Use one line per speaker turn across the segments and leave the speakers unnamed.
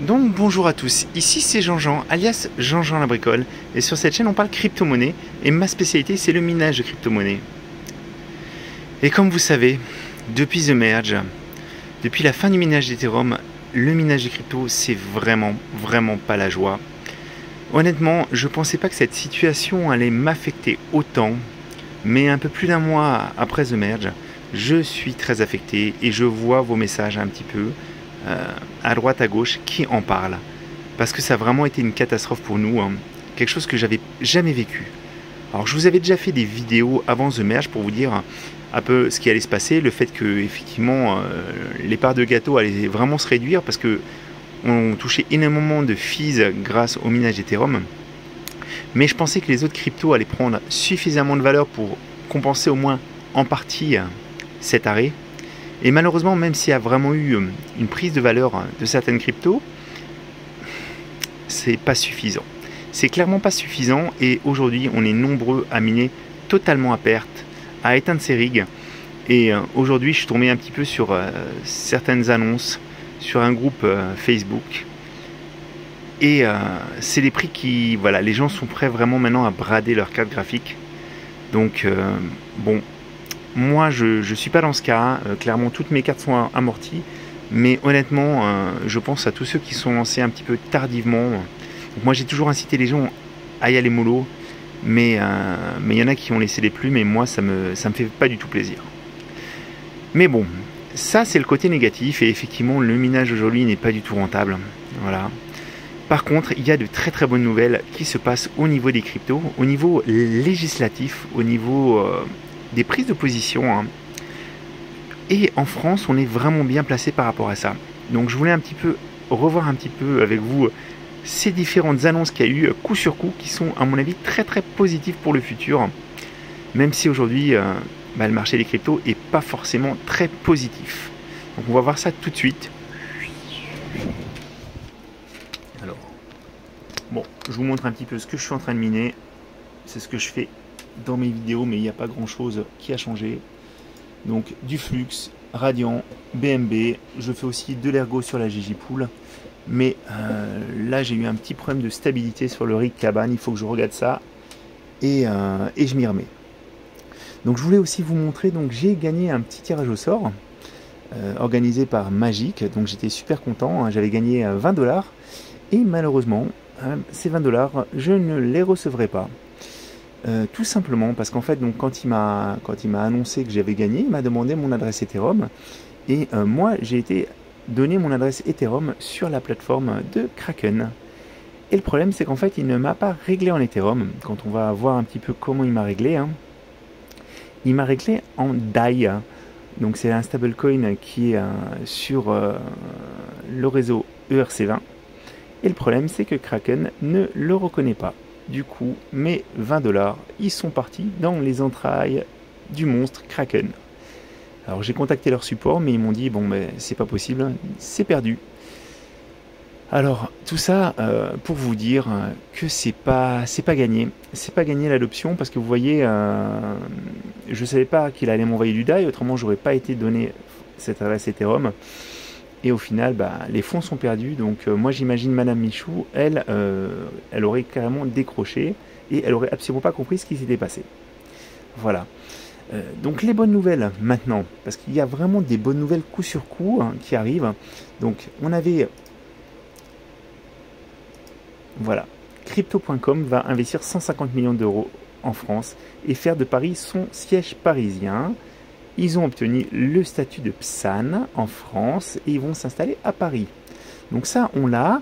Donc bonjour à tous, ici c'est Jean-Jean, alias Jean-Jean la bricole, et sur cette chaîne on parle crypto-monnaie, et ma spécialité c'est le minage de crypto-monnaie. Et comme vous savez, depuis The Merge, depuis la fin du minage d'Ethereum, le minage de crypto c'est vraiment, vraiment pas la joie. Honnêtement, je pensais pas que cette situation allait m'affecter autant, mais un peu plus d'un mois après The Merge, je suis très affecté et je vois vos messages un petit peu. Euh, à droite, à gauche, qui en parle? Parce que ça a vraiment été une catastrophe pour nous, hein. quelque chose que j'avais jamais vécu. Alors je vous avais déjà fait des vidéos avant The Merge pour vous dire un peu ce qui allait se passer, le fait que effectivement euh, les parts de gâteau allaient vraiment se réduire parce que on touchait énormément de fees grâce au minage Ethereum. Mais je pensais que les autres cryptos allaient prendre suffisamment de valeur pour compenser au moins en partie euh, cet arrêt. Et malheureusement, même s'il y a vraiment eu euh, une prise de valeur hein, de certaines cryptos, c'est pas suffisant. C'est clairement pas suffisant et aujourd'hui, on est nombreux à miner totalement à perte, à éteindre ses rigs. Et euh, aujourd'hui, je suis tombé un petit peu sur euh, certaines annonces sur un groupe Facebook. Et c'est des prix qui, voilà, les gens sont prêts vraiment maintenant à brader leur carte graphique. Donc, bon, moi, je ne suis pas dans ce cas. Euh, clairement, toutes mes cartes sont amorties. Mais honnêtement, euh, je pense à tous ceux qui sont lancés un petit peu tardivement. moi, j'ai toujours incité les gens à y aller mollo. Mais euh, il y en a qui ont laissé les plumes et moi, ça me, ça me fait pas du tout plaisir. Mais bon, ça, c'est le côté négatif. Et effectivement, le minage aujourd'hui n'est pas du tout rentable. Voilà. Par contre, il y a de très très bonnes nouvelles qui se passent au niveau des cryptos, au niveau législatif, au niveau des prises de position. Hein. Et en France, on est vraiment bien placé par rapport à ça. Donc je voulais un petit peu revoir un petit peu avec vous ces différentes annonces qu'il y a eu coup sur coup qui sont à mon avis très très positives pour le futur. Même si aujourd'hui euh, bah, le marché des cryptos est pas forcément très positif. Donc on va voir ça tout de suite. Alors, bon, je vous montre un petit peu ce que je suis en train de miner. C'est ce que je fais dans mes vidéos, mais il n'y a pas grand chose qui a changé. Donc du flux, Radiant, BMB, je fais aussi de l'ergo sur la Gigipool. Mais euh, là j'ai eu un petit problème de stabilité sur le rig cabane, il faut que je regarde ça et, euh, et je m'y remets. Donc je voulais aussi vous montrer, donc j'ai gagné un petit tirage au sort euh, organisé par Magic, donc j'étais super content, hein. j'avais gagné 20 dollars et malheureusement ces 20 dollars je ne les recevrai pas. Euh, tout simplement parce qu'en fait, quand il m'a annoncé que j'avais gagné, il m'a demandé mon adresse Ethereum. Et euh, moi, j'ai été donné mon adresse Ethereum sur la plateforme de Kraken. Et le problème, c'est qu'en fait, il ne m'a pas réglé en Ethereum. Quand on va voir un petit peu comment il m'a réglé, hein, il m'a réglé en DAI. Donc, c'est un stablecoin qui est euh, sur le réseau ERC20. Et le problème, c'est que Kraken ne le reconnaît pas. Du coup, mes 20 dollars, ils sont partis dans les entrailles du monstre Kraken. Alors j'ai contacté leur support, mais ils m'ont dit bon, mais c'est pas possible, c'est perdu. Alors tout ça euh, pour vous dire que c'est pas pas gagné, c'est pas gagné l'adoption parce que vous voyez, euh, je savais pas qu'il allait m'envoyer du DAI, autrement j'aurais pas été donné cette adresse Ethereum. Et au final, bah, les fonds sont perdus. Donc euh, moi j'imagine Madame Michou, elle, euh, elle aurait carrément décroché et elle aurait absolument pas compris ce qui s'était passé. Voilà. Euh, donc les bonnes nouvelles maintenant, parce qu'il y a vraiment des bonnes nouvelles coup sur coup hein, qui arrivent. Donc on avait, voilà, crypto.com va investir 150 millions d'euros en France et faire de Paris son siège parisien. Ils ont obtenu le statut de PSAN en France et ils vont s'installer à Paris. Donc ça, on l'a.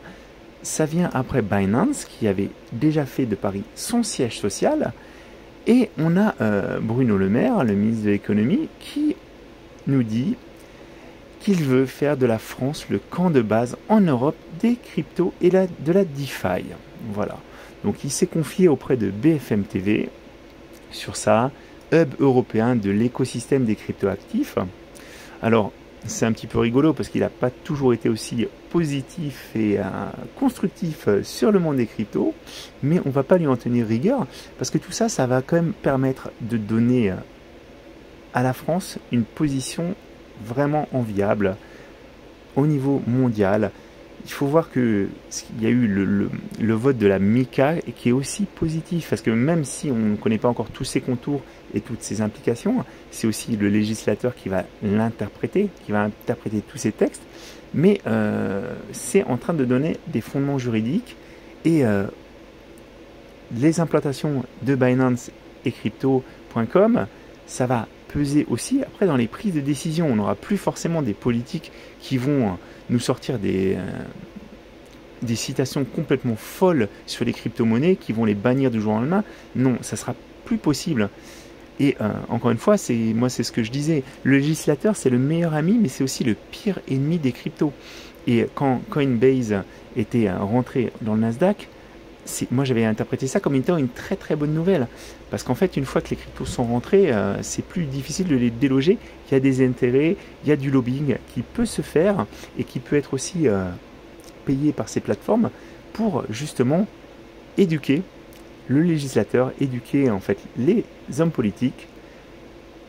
Ça vient après Binance qui avait déjà fait de Paris son siège social. Et on a euh, Bruno Le Maire, le ministre de l'économie, qui nous dit qu'il veut faire de la France le camp de base en Europe des cryptos et de la DeFi. Voilà. Donc il s'est confié auprès de BFM TV sur ça hub européen de l'écosystème des cryptoactifs. Alors, c'est un petit peu rigolo parce qu'il n'a pas toujours été aussi positif et euh, constructif sur le monde des cryptos, mais on va pas lui en tenir rigueur parce que tout ça, ça va quand même permettre de donner euh, à la France une position vraiment enviable au niveau mondial. Il faut voir que il y a eu le, vote de la MICA qui est aussi positif parce que même si on ne connaît pas encore tous ses contours et toutes ses implications, c'est aussi le législateur qui va l'interpréter, qui va interpréter tous ces textes, mais euh, c'est en train de donner des fondements juridiques et euh, les implantations de Binance et crypto.com, ça va aussi après dans les prises de décision. On n'aura plus forcément des politiques qui vont nous sortir des, euh, des citations complètement folles sur les crypto-monnaies qui vont les bannir du jour au lendemain. Non, ça sera plus possible. Et euh, encore une fois, c'est moi c'est ce que je disais. Le législateur c'est le meilleur ami, mais c'est aussi le pire ennemi des cryptos. Et quand Coinbase était euh, rentré dans le Nasdaq, moi j'avais interprété ça comme étant une très très bonne nouvelle. Parce qu'en fait, une fois que les cryptos sont rentrés, euh, c'est plus difficile de les déloger. Il y a des intérêts, il y a du lobbying qui peut se faire et qui peut être aussi payé par ces plateformes pour justement éduquer le législateur, éduquer en fait les hommes politiques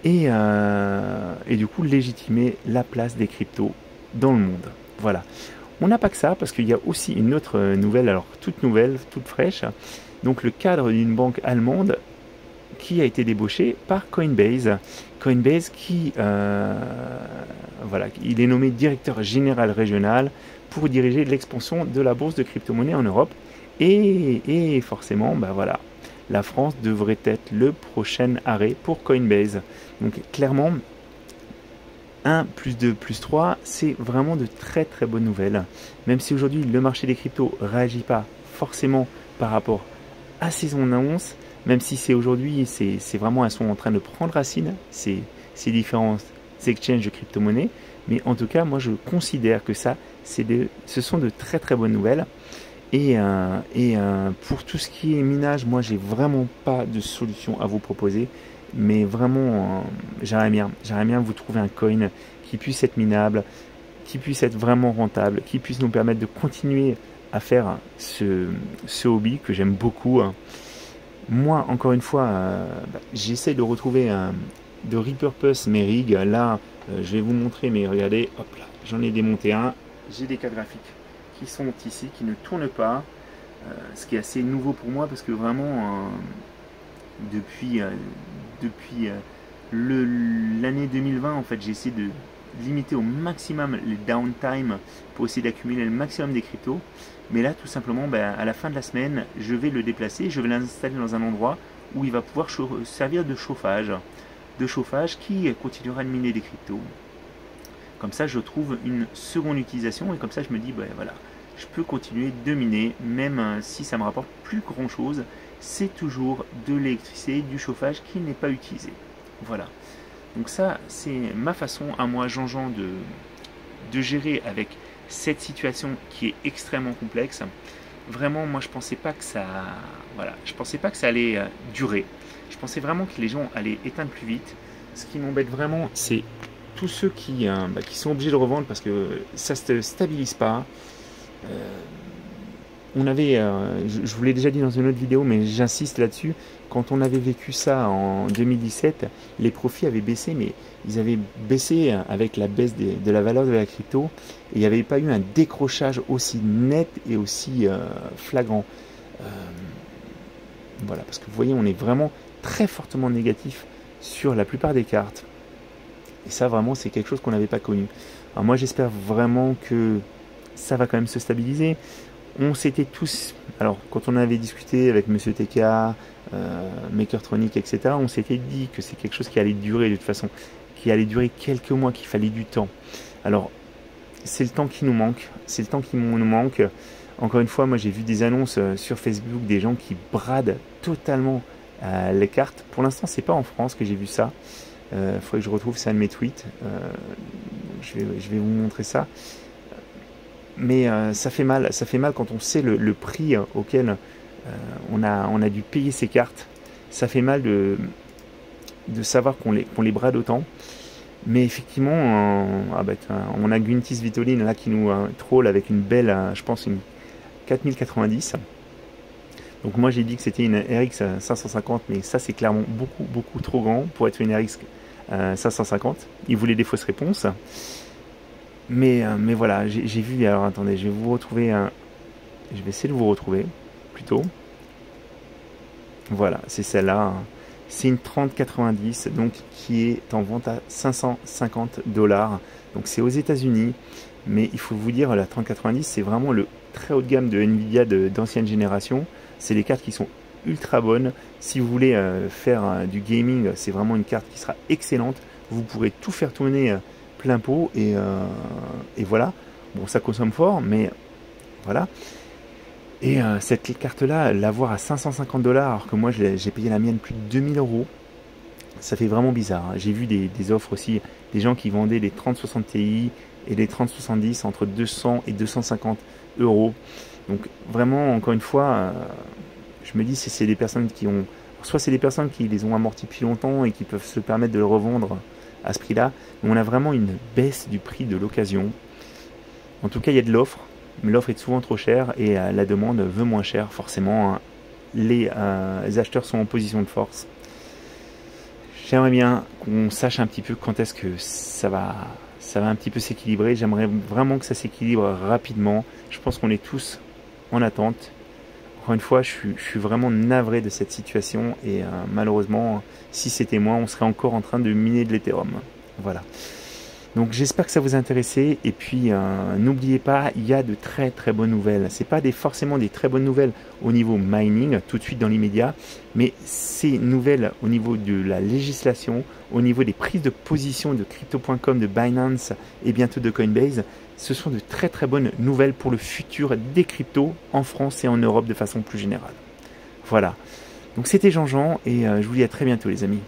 et, euh, et du coup légitimer la place des cryptos dans le monde. Voilà. On n'a pas que ça parce qu'il y a aussi une autre nouvelle, alors toute nouvelle, toute fraîche. Donc le cadre d'une banque allemande qui a été débauché par Coinbase. Coinbase qui, euh, voilà, il est nommé directeur général régional pour diriger l'expansion de la bourse de crypto-monnaie en Europe. Et, forcément, bah voilà, la France devrait être le prochain arrêt pour Coinbase. Donc clairement, 1 plus 2 plus 3, c'est vraiment de très très bonnes nouvelles. Même si aujourd'hui le marché des cryptos réagit pas forcément par rapport à ces annonces, même si c'est aujourd'hui, c'est vraiment, elles sont en train de prendre racine, ces, différents exchanges de crypto-monnaies. Mais en tout cas, moi je considère que ça, de, ce sont de très très bonnes nouvelles. Et, euh, euh, pour tout ce qui est minage, moi j'ai vraiment pas de solution à vous proposer. Mais vraiment, euh, j'aimerais bien, j'aimerais bien vous trouver un coin qui puisse être minable, qui puisse être vraiment rentable, qui puisse nous permettre de continuer à faire ce, ce hobby que j'aime beaucoup. Moi, encore une fois, bah, j'essaie de retrouver un, de repurpose mes rigs. Là, je vais vous montrer, mais regardez, hop là, j'en ai démonté un. J'ai des cartes graphiques qui sont ici, qui ne tournent pas. Euh, ce qui est assez nouveau pour moi parce que vraiment, euh, depuis, euh, depuis l'année 2020, en fait, j'ai essayé de limiter au maximum les downtime pour essayer d'accumuler le maximum des cryptos. Mais là, tout simplement, ben, à la fin de la semaine, je vais le déplacer, je vais l'installer dans un endroit où il va pouvoir servir de chauffage, de chauffage qui continuera de miner des cryptos. Comme ça, je trouve une seconde utilisation et comme ça, je me dis, ben voilà, je peux continuer de miner, même euh, si ça me rapporte plus grand chose. C'est toujours de l'électricité, du chauffage qui n'est pas utilisé. Voilà. Donc ça, c'est ma façon à moi, Jean-Jean, de, gérer avec cette situation qui est extrêmement complexe. Vraiment, moi, je pensais pas que ça, voilà, je pensais pas que ça allait euh, durer. Je pensais vraiment que les gens allaient éteindre plus vite. Ce qui m'embête vraiment, c'est tous ceux qui, euh, bah, sont obligés de revendre parce que ça ne se stabilise pas. Euh, on avait, euh, je, vous l'ai déjà dit dans une autre vidéo, mais j'insiste là-dessus, quand on avait vécu ça en 2017, les profits avaient baissé, mais ils avaient baissé avec la baisse de la valeur de la crypto, et il n'y avait pas eu un décrochage aussi net et aussi flagrant. voilà, parce que vous voyez, on est vraiment très fortement négatif sur la plupart des cartes. Et ça, vraiment, c'est quelque chose qu'on n'avait pas connu. Alors moi, j'espère vraiment que ça va quand même se stabiliser. On s'était tous, alors quand on avait discuté avec Monsieur TK, euh, Makertronic, etc., on s'était dit que c'est quelque chose qui allait durer de toute façon, qui allait durer quelques mois, qu'il fallait du temps. Alors, c'est le temps qui nous manque, c'est le temps qui nous manque. Encore une fois, moi j'ai vu des annonces euh, sur Facebook des gens qui bradent totalement euh, les cartes. Pour l'instant, c'est pas en France que j'ai vu ça. Il euh, faudrait que je retrouve ça de mes tweets. Je, vais, vous montrer ça. Mais euh, ça fait mal, ça fait mal quand on sait le, prix auquel on, a, on a dû payer ces cartes. Ça fait mal de, de savoir qu'on les, qu'on les brade autant. Mais effectivement, ah bah, on a Guntis Vitoline là qui nous troll avec une belle, je pense, une 4090. Donc moi j'ai dit que c'était une RX 550, mais ça c'est clairement beaucoup beaucoup trop grand pour être une RX 550. Euh, Il voulait des fausses réponses. Mais, euh, mais voilà, j'ai vu, alors attendez, je vais vous retrouver un... Je vais essayer de vous retrouver, plutôt. Voilà, c'est celle-là. C'est une 3090, donc qui est en vente à 550 dollars. Donc c'est aux États-Unis, mais il faut vous dire, la 3090, c'est vraiment le très haut de gamme de Nvidia d'ancienne génération. C'est des cartes qui sont ultra bonnes. Si vous voulez euh, faire euh, du gaming, c'est vraiment une carte qui sera excellente. Vous pourrez tout faire tourner plein pot et, et, voilà. Bon, ça consomme fort, mais voilà. Et cette carte-là, l'avoir à 550 dollars, alors que moi j'ai payé la mienne plus de 2000 euros, ça fait vraiment bizarre. Hein. J'ai vu des, offres aussi, des gens qui vendaient les 3060 Ti et les 3070 entre 200 et 250 euros. Donc vraiment, encore une fois, je me dis si c'est des personnes qui ont soit c'est des personnes qui les ont amortis depuis longtemps et qui peuvent se permettre de le revendre à ce prix-là. On a vraiment une baisse du prix de l'occasion. En tout cas, il y a de l'offre, mais l'offre est souvent trop chère et euh, la demande veut moins cher. Forcément, hein. euh, les, acheteurs sont en position de force. J'aimerais bien qu'on sache un petit peu quand est-ce que ça va, ça va un petit peu s'équilibrer. J'aimerais vraiment que ça s'équilibre rapidement. Je pense qu'on est tous en attente encore une fois, je suis, vraiment navré de cette situation et euh, malheureusement, si c'était moi, on serait encore en train de miner de l'Ethereum. Voilà. Donc j'espère que ça vous a intéressé et puis euh, n'oubliez pas, il y a de très très bonnes nouvelles. C'est pas des, forcément des très bonnes nouvelles au niveau mining tout de suite dans l'immédiat, mais ces nouvelles au niveau de la législation, au niveau des prises de position de crypto.com, de Binance et bientôt de Coinbase, ce sont de très très bonnes nouvelles pour le futur des cryptos en France et en Europe de façon plus générale. Voilà. Donc c'était Jean-Jean et euh, je vous dis à très bientôt les amis.